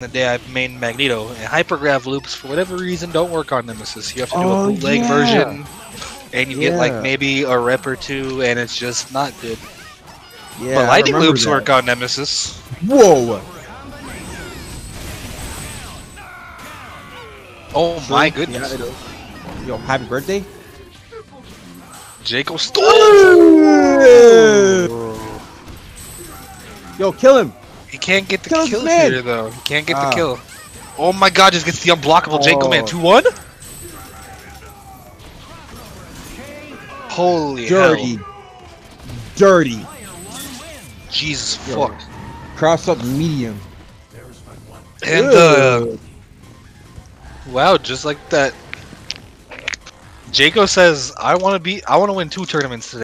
the day I made Magneto, and hypergrav loops for whatever reason don't work on Nemesis. You have to do Oh, a bootleg yeah. version, and you get like maybe a rep or two, and it's just not good. Yeah, but lightning loops that. work on Nemesis. Whoa! Oh my goodness, is. Yo, happy birthday! Jacob oh! stole. Yo, kill him! He can't get the Kill man. here though. He can't get Ah. the kill. Oh my god, just gets the unblockable man Oh. 2 1? Holy Dirty, hell. dirty. Jesus Yo. fuck. Cross up medium. And uh, wow, just like that. Jako says, I want to be, I want to win two tournaments today.